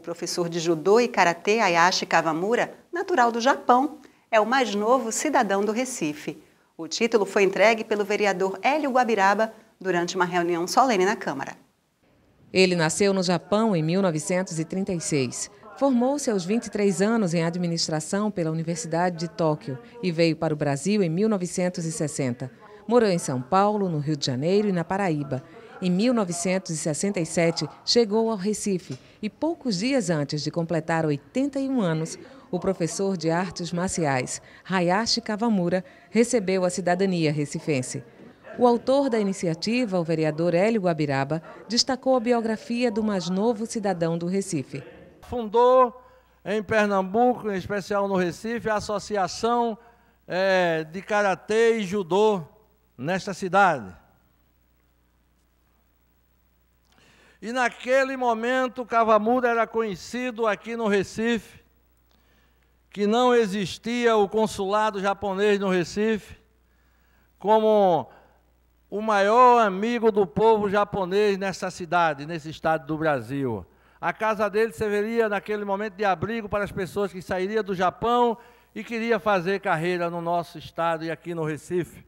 O professor de judô e karatê Ayashi Kawamura, natural do Japão, é o mais novo cidadão do Recife. O título foi entregue pelo vereador Hélio Guabiraba durante uma reunião solene na Câmara. Ele nasceu no Japão em 1936. Formou-se aos 23 anos em administração pela Universidade de Tóquio e veio para o Brasil em 1960. Morou em São Paulo, no Rio de Janeiro e na Paraíba. Em 1967, chegou ao Recife e, poucos dias antes de completar 81 anos, o professor de artes marciais Hayashi Kawamura recebeu a cidadania recifense. O autor da iniciativa, o vereador Hélio Guabiraba, destacou a biografia do mais novo cidadão do Recife. Fundou em Pernambuco, em especial no Recife, a Associação é, de Karatê e Judô nesta cidade. E naquele momento, Cavamura era conhecido aqui no Recife, que não existia o consulado japonês no Recife, como o maior amigo do povo japonês nessa cidade, nesse estado do Brasil. A casa dele serviria naquele momento de abrigo para as pessoas que sairiam do Japão e queria fazer carreira no nosso estado e aqui no Recife.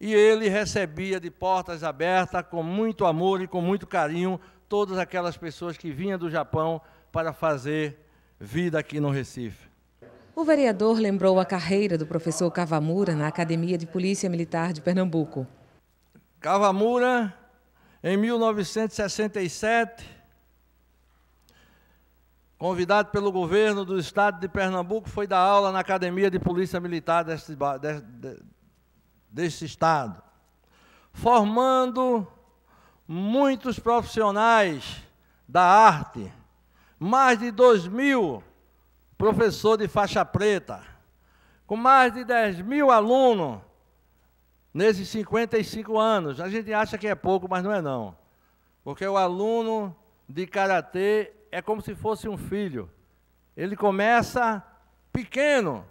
E ele recebia de portas abertas, com muito amor e com muito carinho, todas aquelas pessoas que vinham do Japão para fazer vida aqui no Recife. O vereador lembrou a carreira do professor Cavamura na Academia de Polícia Militar de Pernambuco. Cavamura, em 1967, convidado pelo governo do estado de Pernambuco, foi dar aula na Academia de Polícia Militar deste, deste, deste estado, formando muitos profissionais da arte, mais de 2 mil professores de faixa preta, com mais de 10 mil alunos nesses 55 anos. A gente acha que é pouco, mas não é não. Porque o aluno de karatê é como se fosse um filho. Ele começa pequeno,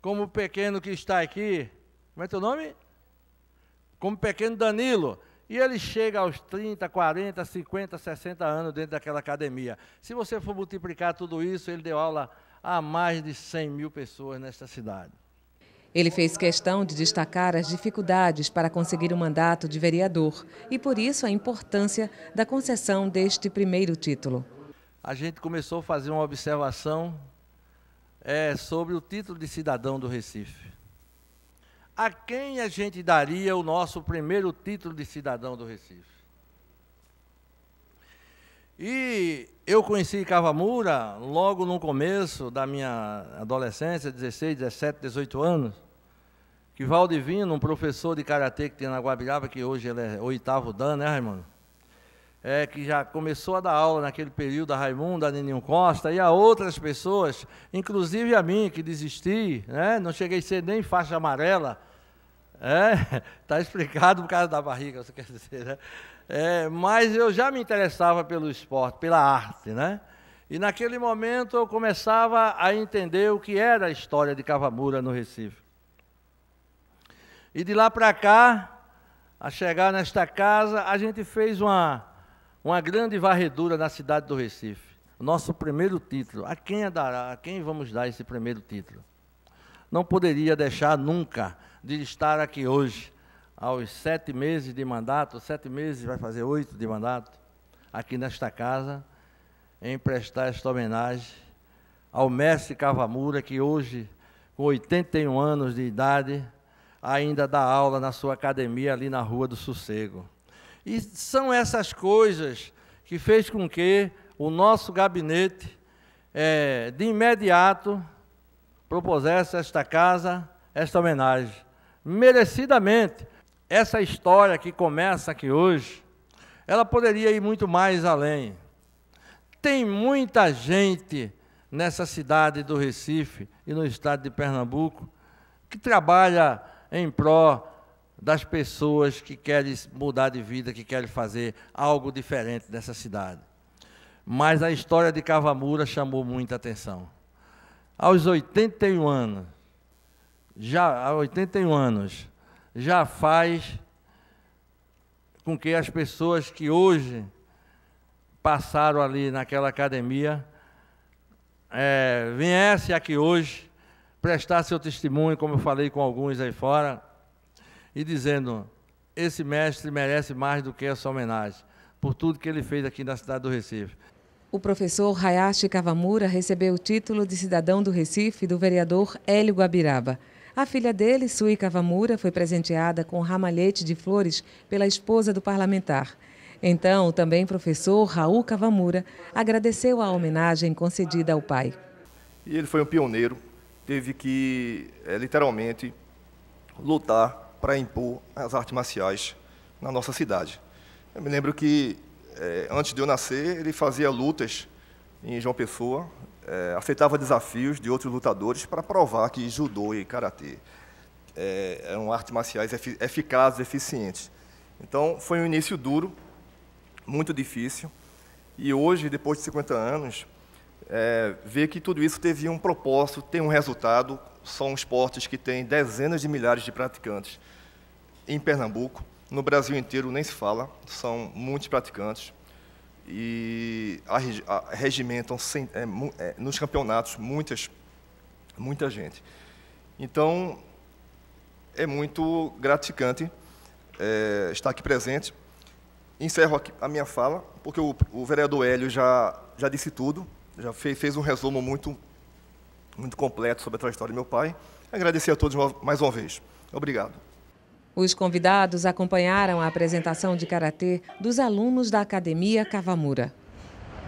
como o pequeno que está aqui. Como é teu nome? Como o pequeno Danilo. E ele chega aos 30, 40, 50, 60 anos dentro daquela academia. Se você for multiplicar tudo isso, ele deu aula a mais de 100 mil pessoas nesta cidade. Ele fez questão de destacar as dificuldades para conseguir o um mandato de vereador e, por isso, a importância da concessão deste primeiro título. A gente começou a fazer uma observação é, sobre o título de cidadão do Recife. A quem a gente daria o nosso primeiro título de cidadão do Recife? E eu conheci Cavamura logo no começo da minha adolescência, 16, 17, 18 anos, que Valdivino, um professor de karatê que tem na Guabiraba, que hoje ele é oitavo dan, né, Raimundo? É, que já começou a dar aula naquele período, a Raimundo, a Neninho Costa, e a outras pessoas, inclusive a mim, que desisti, né? não cheguei a ser nem faixa amarela, é, está explicado por causa da barriga, você quer dizer, né? É, mas eu já me interessava pelo esporte, pela arte, né? E naquele momento eu começava a entender o que era a história de Cavamura no Recife. E de lá para cá, a chegar nesta casa, a gente fez uma, uma grande varredura na cidade do Recife. Nosso primeiro título. A quem, dará, a quem vamos dar esse primeiro título? Não poderia deixar nunca de estar aqui hoje, aos sete meses de mandato, sete meses, vai fazer oito de mandato, aqui nesta casa, em prestar esta homenagem ao mestre Cavamura, que hoje, com 81 anos de idade, ainda dá aula na sua academia ali na Rua do Sossego. E são essas coisas que fez com que o nosso gabinete, é, de imediato, propusesse esta casa, esta homenagem. Merecidamente, essa história que começa aqui hoje, ela poderia ir muito mais além. Tem muita gente nessa cidade do Recife e no estado de Pernambuco que trabalha em pró das pessoas que querem mudar de vida, que querem fazer algo diferente dessa cidade. Mas a história de Cavamura chamou muita atenção. Aos 81 anos, já há 81 anos, já faz com que as pessoas que hoje passaram ali naquela academia é, viesse aqui hoje prestar seu testemunho, como eu falei com alguns aí fora, e dizendo: esse mestre merece mais do que essa homenagem, por tudo que ele fez aqui na cidade do Recife. O professor Hayashi Kawamura recebeu o título de cidadão do Recife do vereador Hélio Guabiraba. A filha dele, Sui Kawamura, foi presenteada com ramalhete de flores pela esposa do parlamentar. Então, o também professor Raul Kawamura agradeceu a homenagem concedida ao pai. E ele foi um pioneiro, teve que, é, literalmente, lutar para impor as artes marciais na nossa cidade. Eu me lembro que, é, antes de eu nascer, ele fazia lutas em João Pessoa, é, aceitava desafios de outros lutadores para provar que judô e karatê é, eram artes marciais eficazes, eficientes. Então, foi um início duro, muito difícil, e hoje, depois de 50 anos, é, ver que tudo isso teve um propósito, tem um resultado, são esportes que têm dezenas de milhares de praticantes em Pernambuco, no Brasil inteiro nem se fala, são muitos praticantes, e regimentam é, é, nos campeonatos muitas, muita gente. Então, é muito gratificante é, estar aqui presente. Encerro aqui a minha fala, porque o, o vereador Hélio já, já disse tudo, já fez, fez um resumo muito, muito completo sobre a trajetória do meu pai. Agradecer a todos mais uma vez. Obrigado. Os convidados acompanharam a apresentação de karatê dos alunos da Academia Kawamura.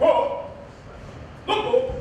Oh! Oh!